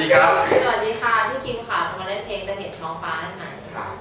ดีครับ สวัสดีค่ะ ชื่อคิมค่ะมาเล่นเพลงจะเห็นท้องฟ้านั่นไหมครับ